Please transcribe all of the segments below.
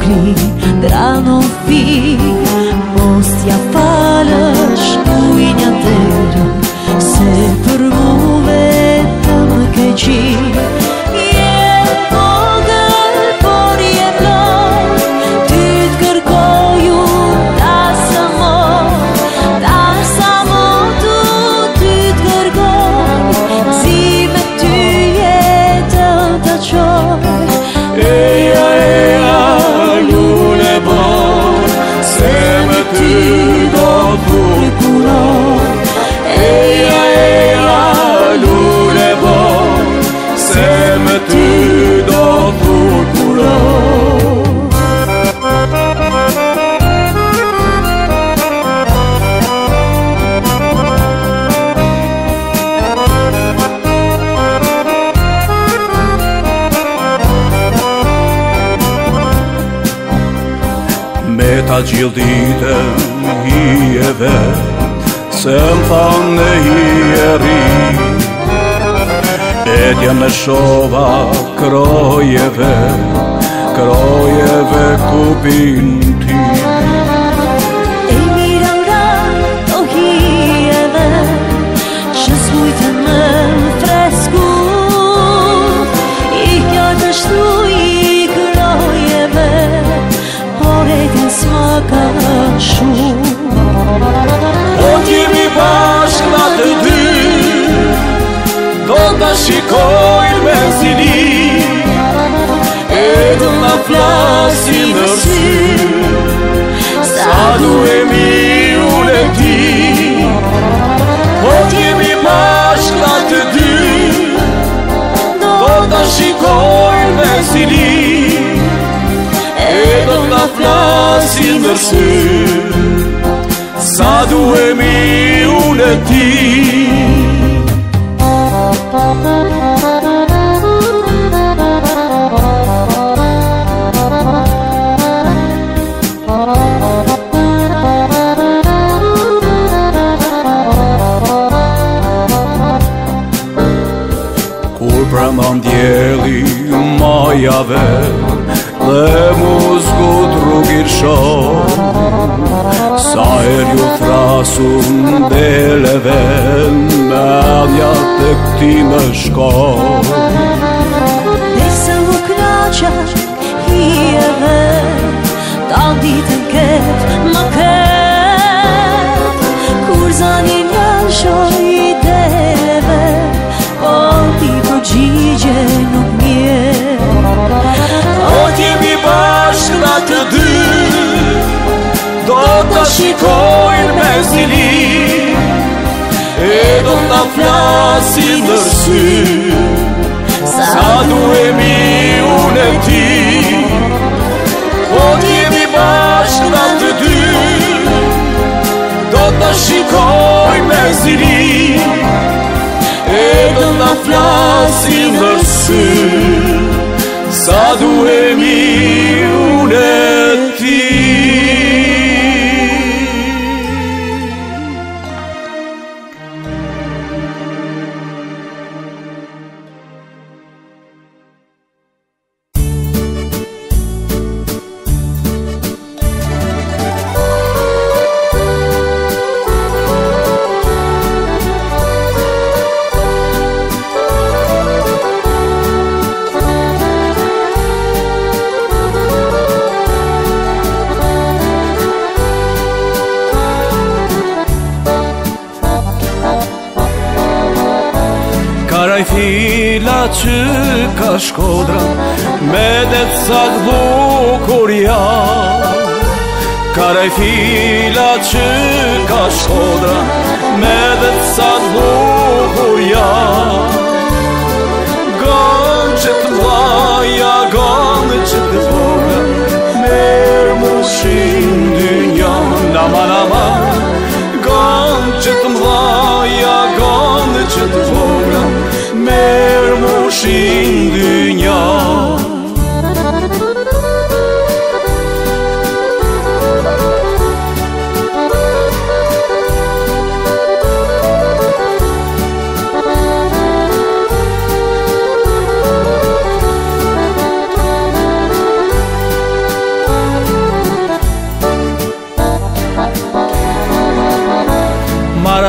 clean. E ta gjilë ditën, hijeve, se në fanë e hjeri Edhja me shova krojeve, krojeve kupin ti E mirë nga, hijeve, që s'vujte me ka shumë Unë kimi bashkë nga të dy Do të shikoj me zili E të nga flasin në sy Sa du e mi u ti Unë kimi bashkë nga të dy Do të shikoj me zili ta flasin në sërë Sa duhe mi unë e ti Kur pra më ndjeli Maja dhe Sa erë ju në dele vend Me adja të këti më shkohë Dhe e Ta ditë në ketë, zili E do të flasi në sy Sa duemi unë e ti Po t'jemi bashkë nga të dy Do të shikoj me zili E do të flasi në sy Sa duemi unë e ti fila që ka shkodra Me dhe të sak bukur ja Karaj fila që ka shkodra Me dhe të sak bukur ja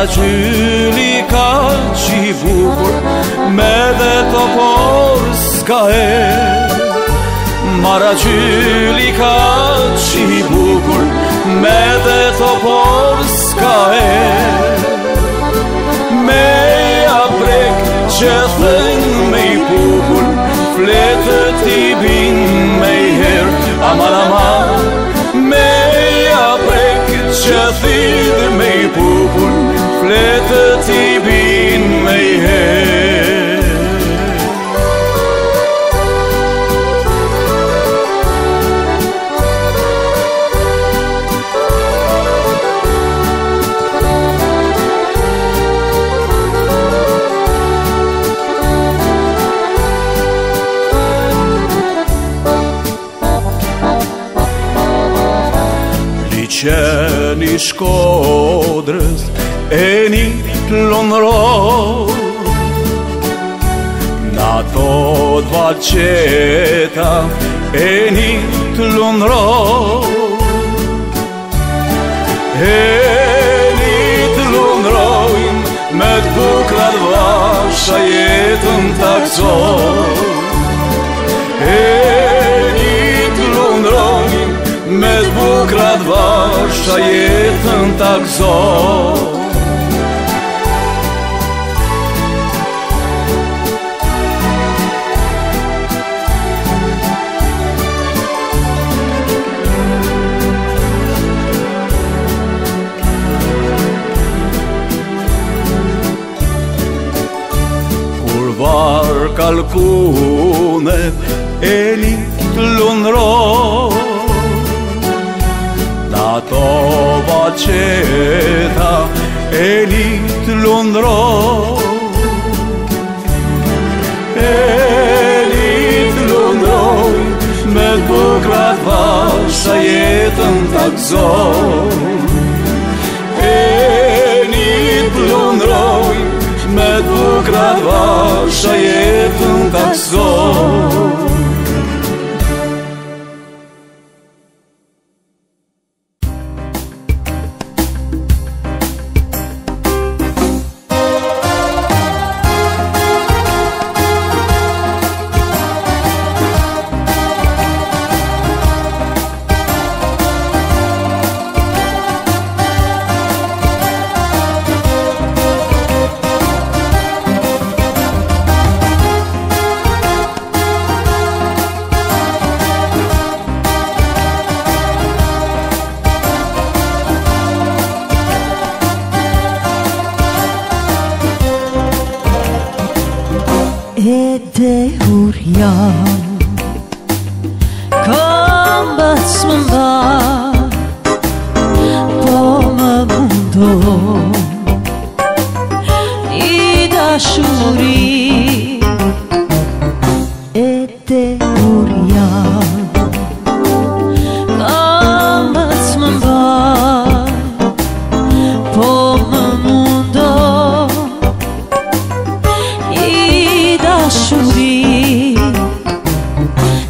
Ta gjyri ka që i vukur Me dhe të por s'ka e Mara gjyri ka që i vukur Me dhe të por s'ka e Me a brek që thënë me i pukur Fletë ti bin me i her Amar, amar, me i her con është a jetën të akzot Kalkunet e një të lunë O paceta, e njitë lundroj E njitë lundroj, me të bukrat vashë, e jetë në E njitë lundroj, me të bukrat vashë, e jetë në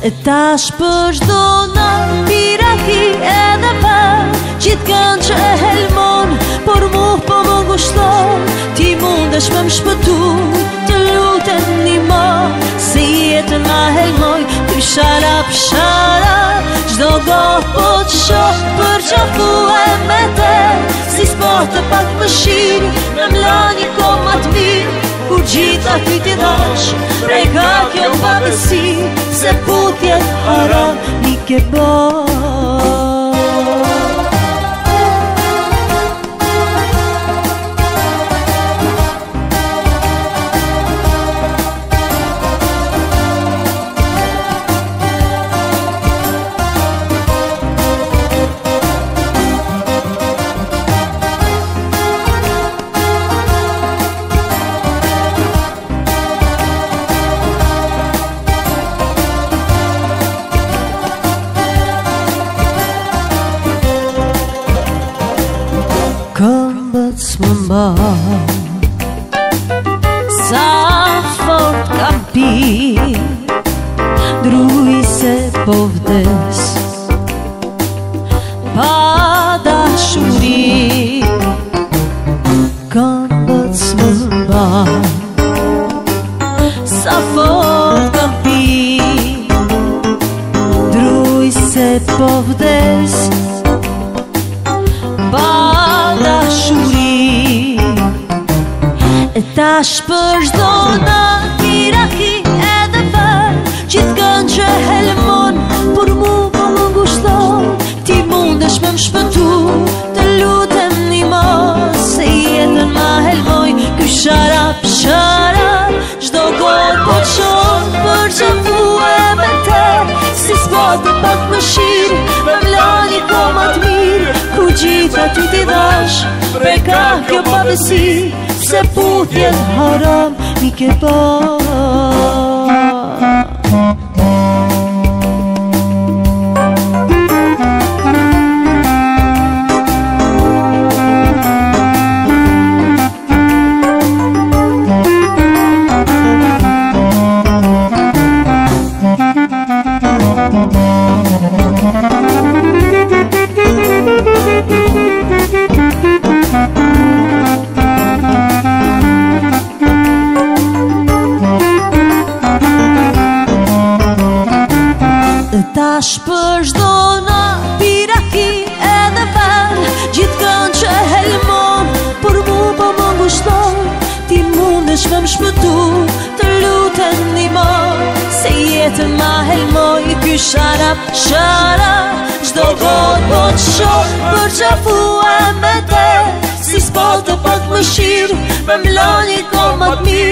E ta shpërshdo në piraki edhe pa Qitë kanë që e helmon, por mu po më gushton Ti mundesh me më shpëtu, të lutën një më Si jetë ma helmoj, ty shara për Qdo go po të shohë për që fu e me te Si të pak pëshirë, me mla një komat mirë gjitha ty ti dash Prej ka kjo pavesi Se putjen haram Mi ke bash fort kam pi Druj se po Bada shuri E ta shpër zdo në piraki edhe për Qitë kënë që helmon Por mu po më ngushton Ti mundesh me më shpëtu Të lutem një mos Se jetën ma helmoj Kështë shara plot më shirë Me vlani ko po më mirë Ku gjitha ty t'i dhash Me ka kjo pavesi Se putjen haram Mi ke pa Mi ke pa ma helmoj ky sharap, sharap Shdo god po të shok për qafua me te Si s'po të pak më shirë me mloni ko më të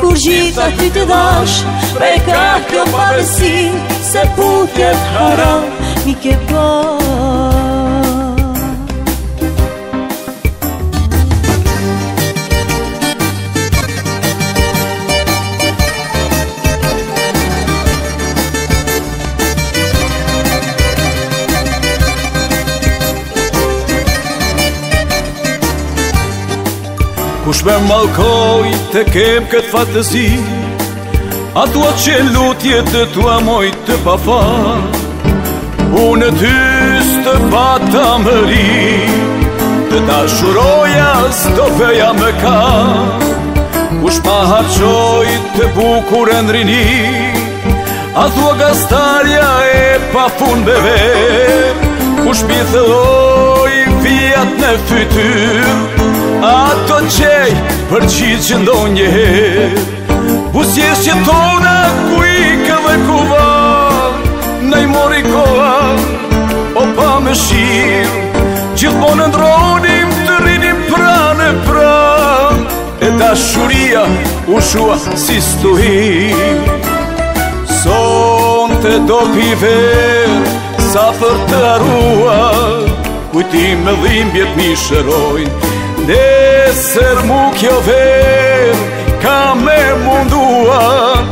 Kur gjitha ty të dash, me ka kjo pavesin Se putjet haram, mi ke bërë Kush me malkoj të kem këtë fatësi A tua që lutje të tua moj të pa fa Unë tys të bata më ri Të ta shuroja s'to feja me ka Kush pa haqoj të bukur e nërini A tua gastarja e pa fun beve Kush mi thëlloj në fytyr ato qej për qitë që ndonje që tona ku i ka dhe ku va Në i mori koha o pa me shirë Gjithë po në ndronim të rinim pra në pra E ta shuria u shua si stuhi Son të do pive sa për të arua Kujti me dhimbjet mi shërojnë Nesër mu kjo vet Ka me munduan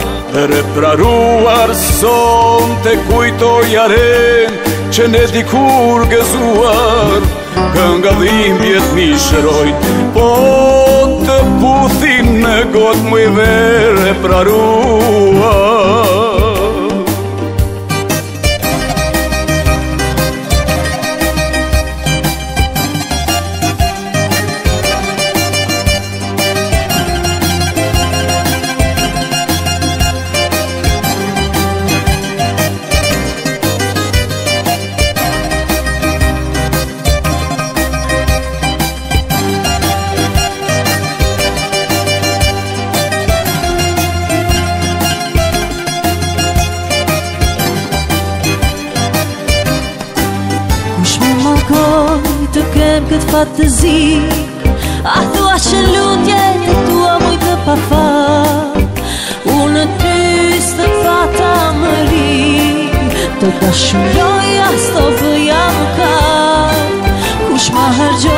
Repraruar son Të kujtoj aren Që ne dikur gëzuar Kën nga dhim jet mi shëroj Po të puthin në gotë mu i verë Repraruar pa të zi A thua që lutje të tua mujtë pa fa Unë të të së të të fata më ri Të të shumë së të vëja më ka Kush ma hergjo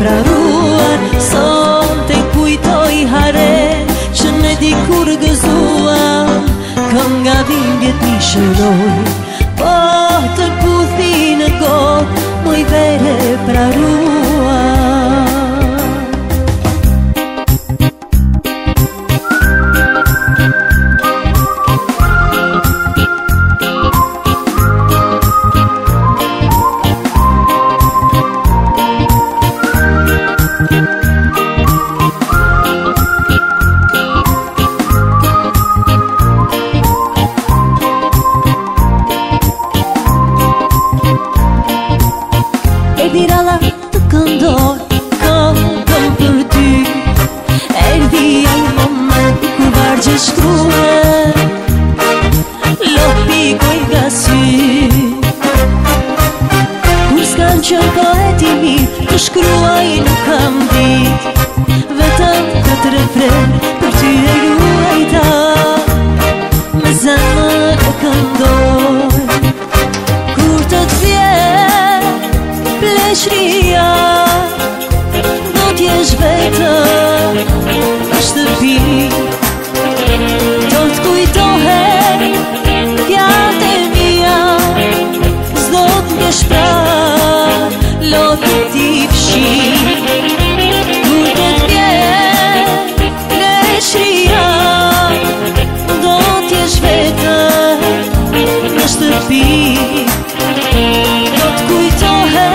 pravuar Son të kujtoj hare Që në di kur gëzuar Kam nga vimbjet një shëroj Po të puthi në god Moj vere pravuar Kam që po e ti mi, të shkrua i nuk kam dit Vetëm të të refren, për ty e lua ta Me zemë e këndoj Kur të të fje, pleqria Do t'jesh shvejtë, është të pi Do t'kujtë do ti fshi do ti je na e shrira do t'je je në shtëpi ku jo ha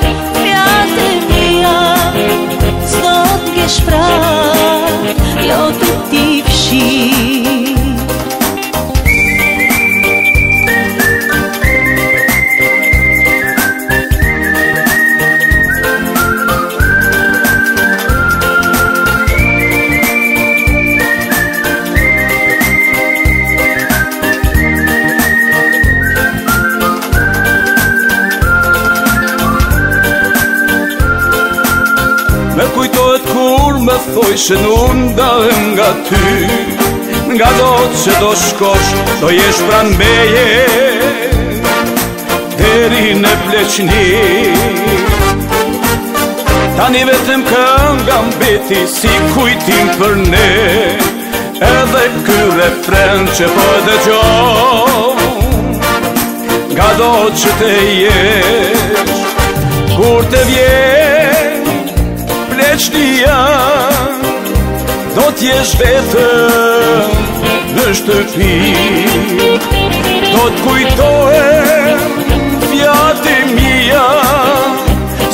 pse me ja sot gspa do ti fshi thojshën unë nga ty Nga do të që do shkosh, do jesh pran meje Heri në pleçni Tani vetëm këm nga mbeti si kujtim për ne Edhe ky fren që po e dhe Nga do që te jesh, kur të vjesh veçnia Do t'jesh vetëm në shtëpi Do t'kujtohem vjati mija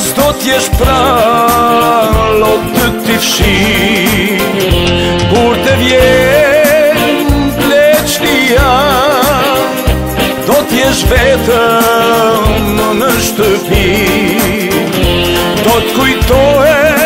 Sdo t'jesh pralo të t'i fshi Kur të vjen pleçnia Do t'jesh vetëm në shtëpi Do t'kujtohem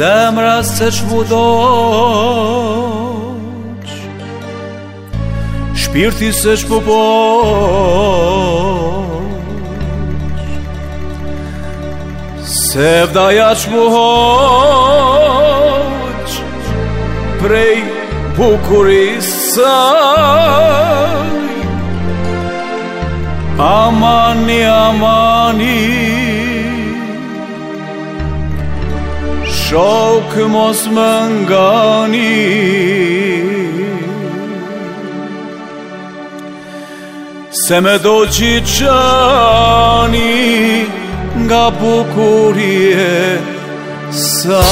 zemra chcesz mu dać, szpirty chcesz popoć, se wdajać mu choć, prej bukurysaj, amani, amani, Shok mos më ngani Se me do që qani nga bukurie sa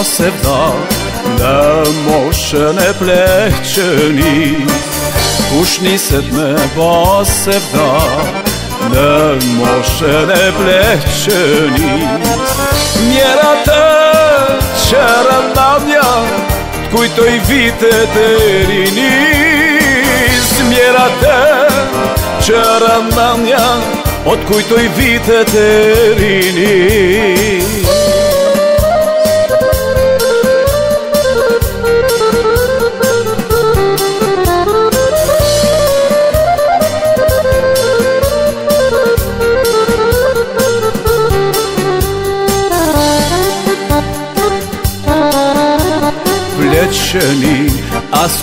Në moshën e pleqënit Kush nisët me po sevda Në moshën e pleqënit Mjera të qërën në mja Të kujtoj vitët e rinit Mjera të qërën në mja kujtoj vitët e rinit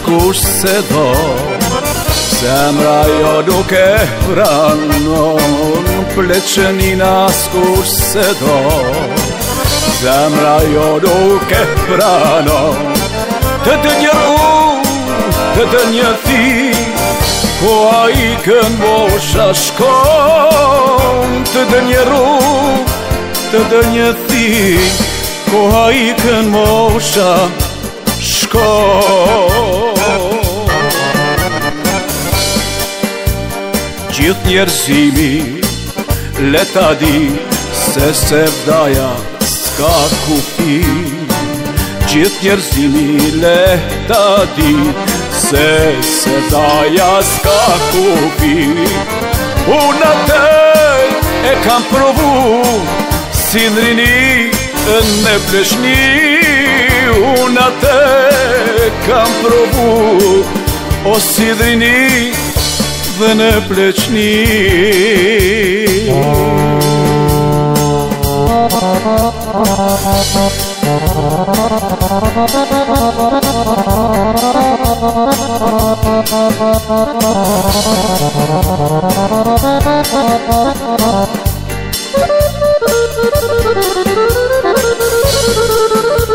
kush se do Zemra jo nuk e pranon Pleqenin as kush se do Zemra jo nuk e pranon Të të një të të një ti Ko a i kën bosha shkon Të të një të të një thi Ko a i kën bosha shkon gjithë njerëzimi Leta di se se vdaja s'ka kufi Gjithë njerëzimi leta di se se vdaja s'ka kufi Unë të e kam provu Si në rini në pleshni Unë e kam provu O si vnepleční. Thank you.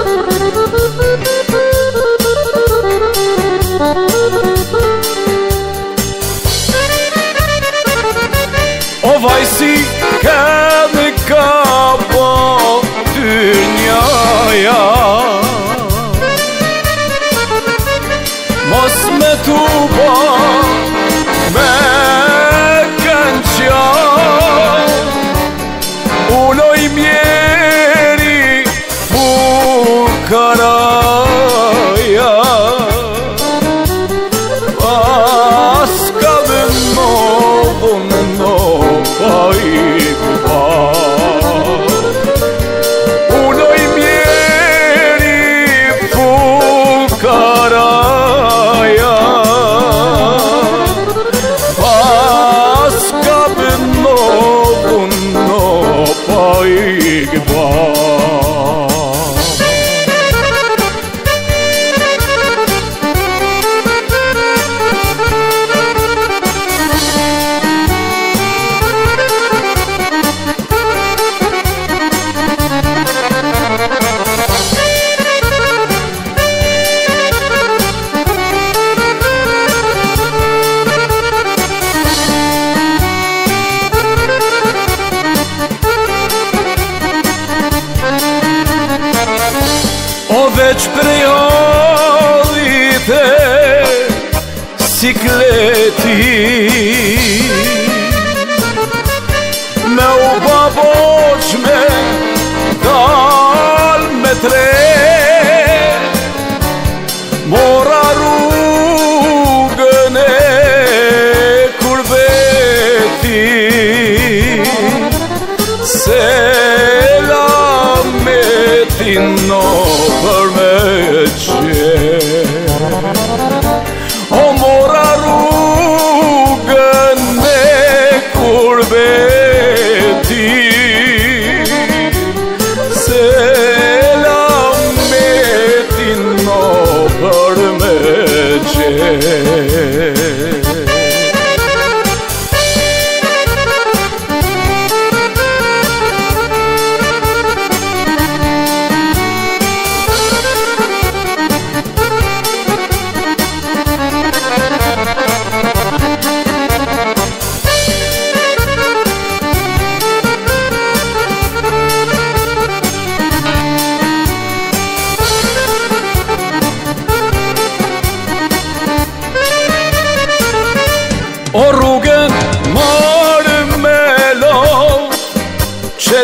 ti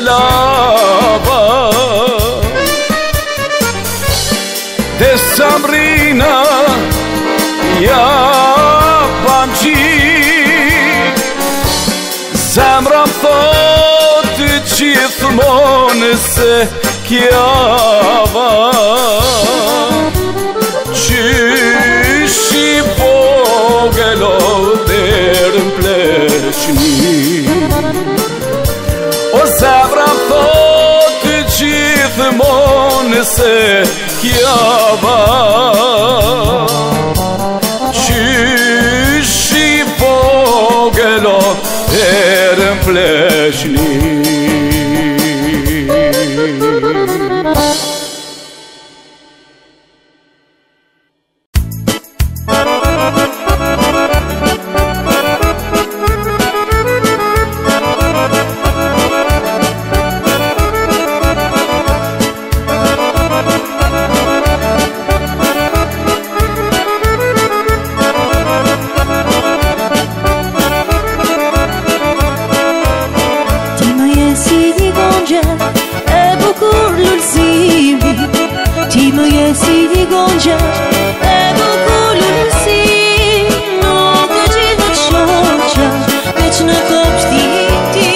Lava Dhe së më rina Ja përgjit Së më rëmë të të qëjë Së më Kjava se kja ba Qysh i po gëllon e Edhe këllësi Nuk të gjithë të qoqë Për që në këpështin ti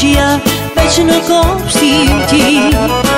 të gjithë në këpështin ti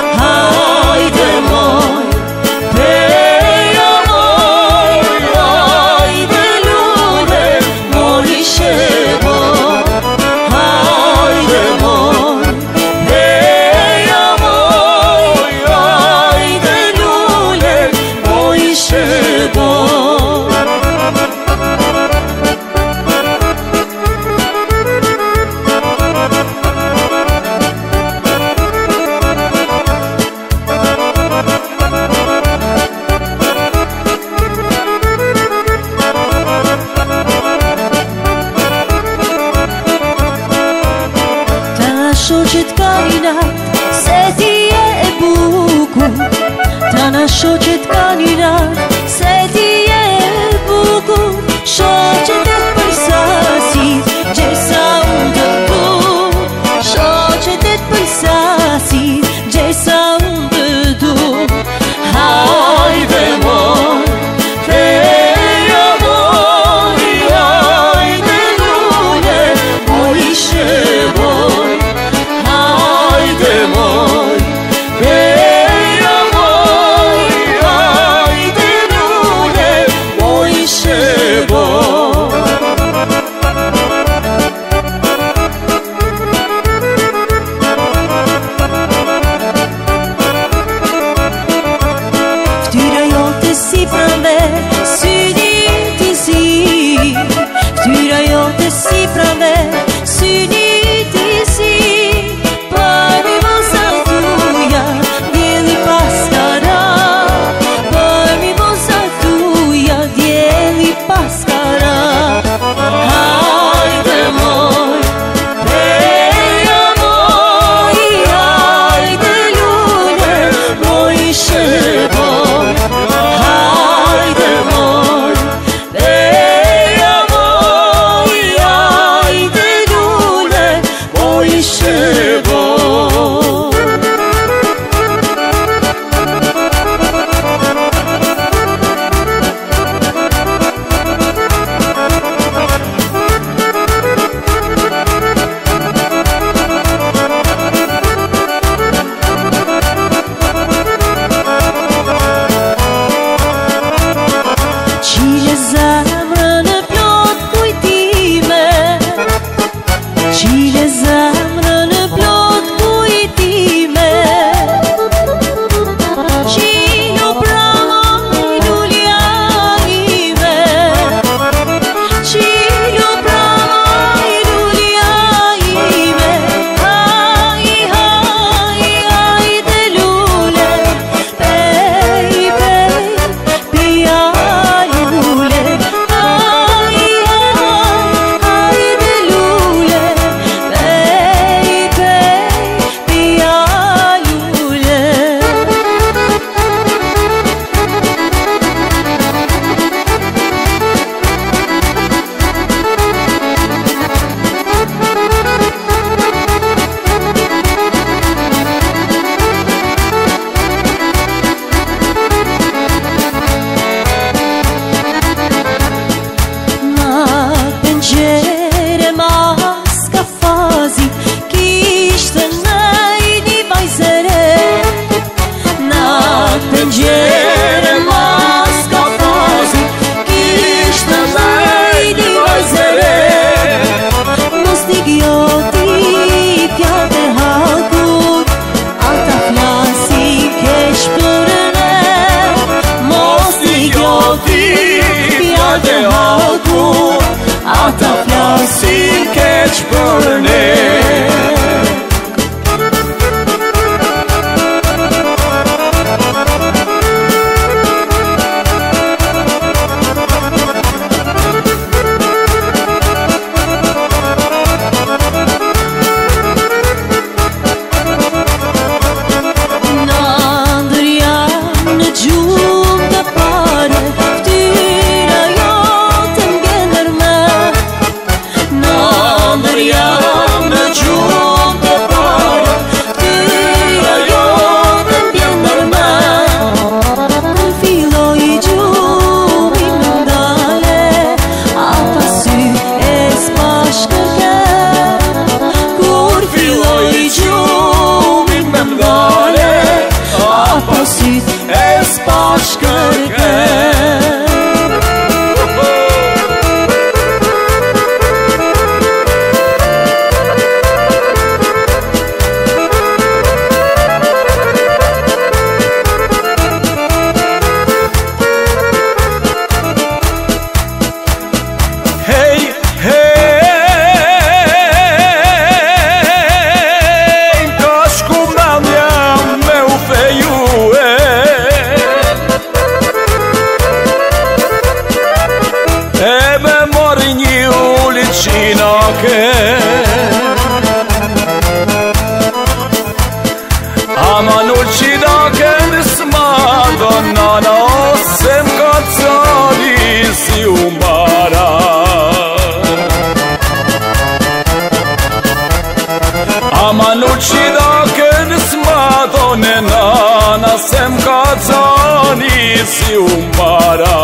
compara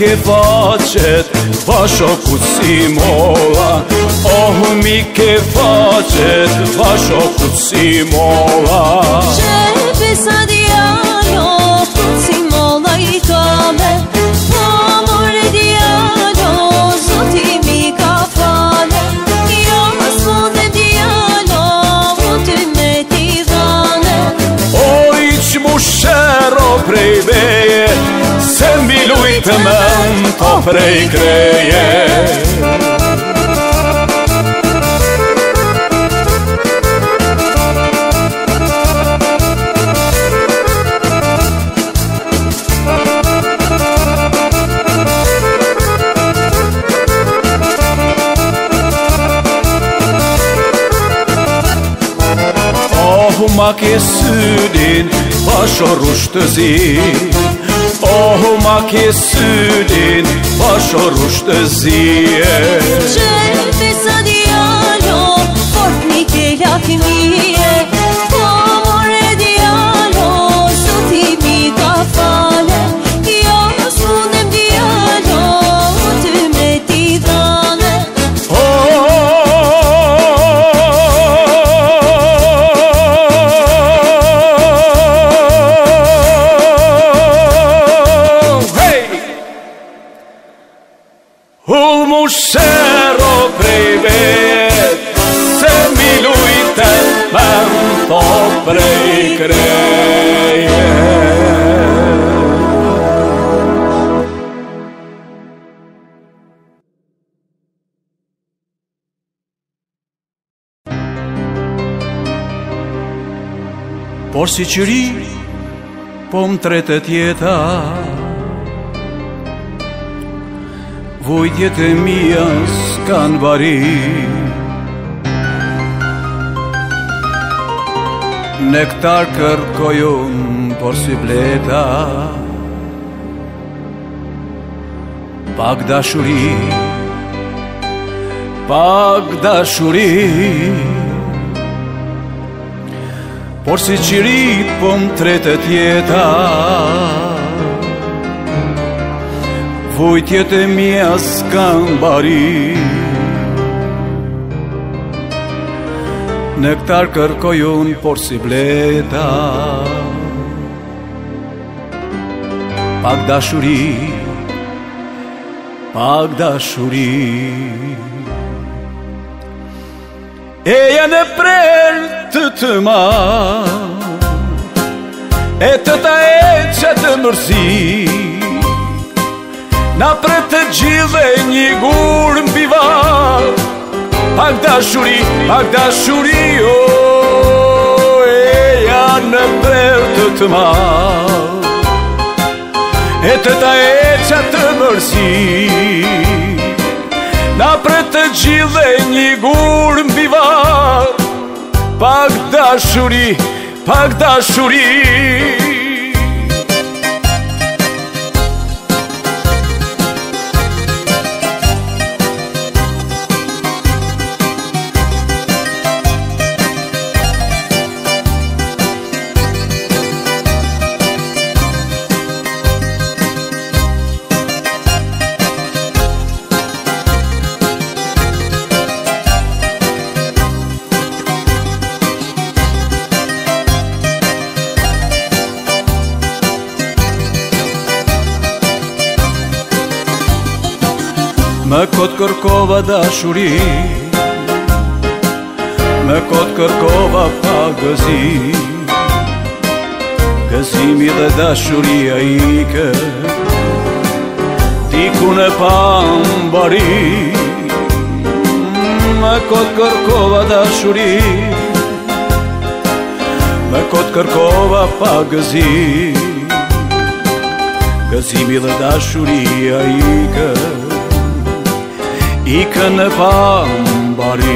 Oh, mi ke faqet, faqo këtë si mola Oh, mi ke faqet, faqo këtë si mola Qe pesa djalo, si mola i të me Po mërë djalo, ka pane Jo më sotë djalo, vëtë me t'i zane Oh, i që më shëro prej me temem poprej kreje Ma készülén, a soros Oh, ma kësë dhënë, bashkë rrështë dhe zhijën Qënë pësad i alo, por për një kela për si qëri, po më tretë tjeta. Vujtjet e mija s'kanë vari, në këtar kërkojën por si bleta. Pak dashuri, pak dashuri, pak dashuri, Por si qiri po më tretë tjeta Vojtje të mja bari Në këtar kërkoj unë por si bleta Pak dashuri, pak dashuri E janë e prerë të të ma E të ta e që të mërzi Na pre të gjithë e një gurë në piva Pak da shuri, pak da shuri O oh, e janë në prejë të të ma E të ta e që të mërzi Na pre të gjithë e një gurë në piva Pogda shuri pogda shuri Më këtë kërkova da shuri Më këtë kërkova pa gëzi Gëzimi dhe da shuri a ike Ti ku ne pa më bari Më këtë kërkova da shuri Më këtë kërkova pa gëzi Gëzimi dhe da shuri a ike i e pambari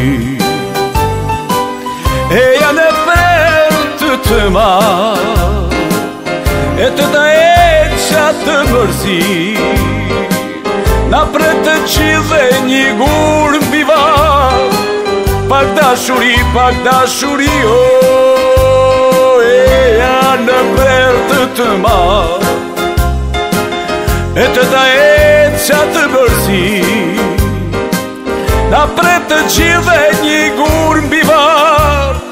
E janë e prerë të të ma E të da e qatë të mërzi Na pre të qive një gurë mbi va Pak dashuri, pak dashuri, o oh, E janë e prerë të të ma E të da e qatë të mërzi mërzi Da pre të gjithë dhe një gurë mbivar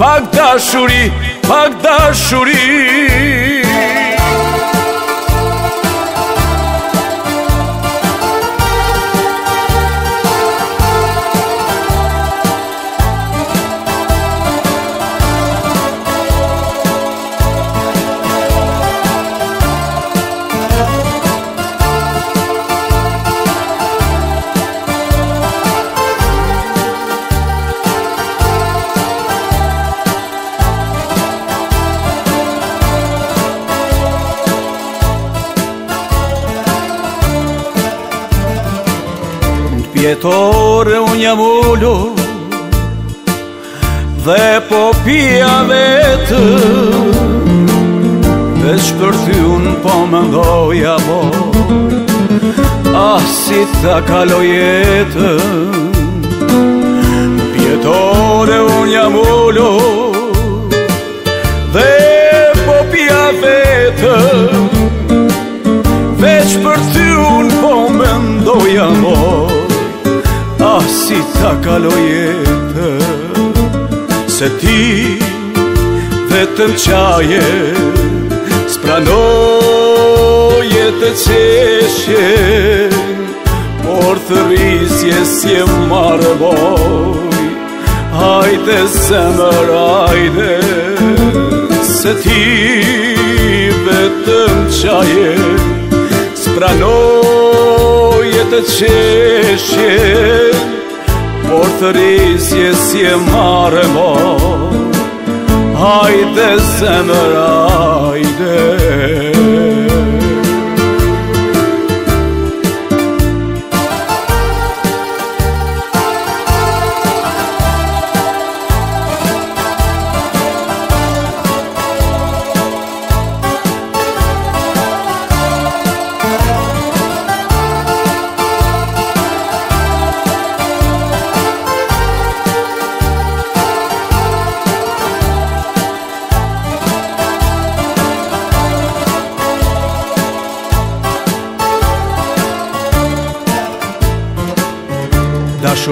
Pak dashuri, pak dashuri pjetore po po unë jam ullu Dhe po pia vetë veç për ty unë po më ndoja Ah, Asit të kalo jetë Pjetore unë jam ullu Dhe po pia vetë veç për ty unë po më ndoja po si ta kaloj jetë Se ti vetëm qaje Spranoje të qeshje Por të rizje si e marë boj Hajde zemër, hajde Se ti vetëm qaje Spranoje të qeshje të qeshje Portorisje si e mare mo Hajde zemër, hajde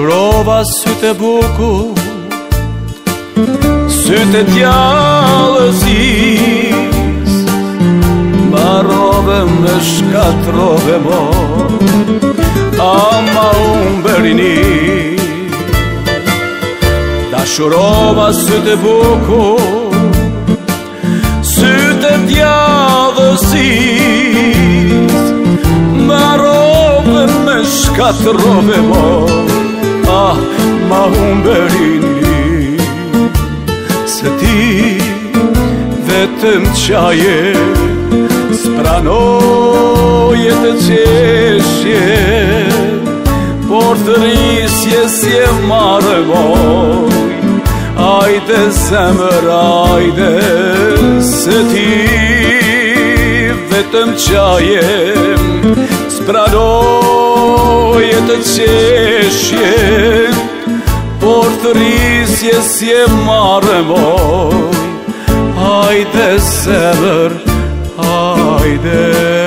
Shuroba sytë e buku, sytë e tja dhe me shkatrove mo Ama a ma unë berinitë Da shuroba sytë e buku, sytë e tja dhe zisë Ma robe me shkatë robe ma, ma humberini Se ti vetëm qaje Spranoje të qeshje Por të rrisje si e Ajde zemër, ajde se ajde se ti этом чаем С брадой это чешье Порт рис есье маре мой Айде север, айде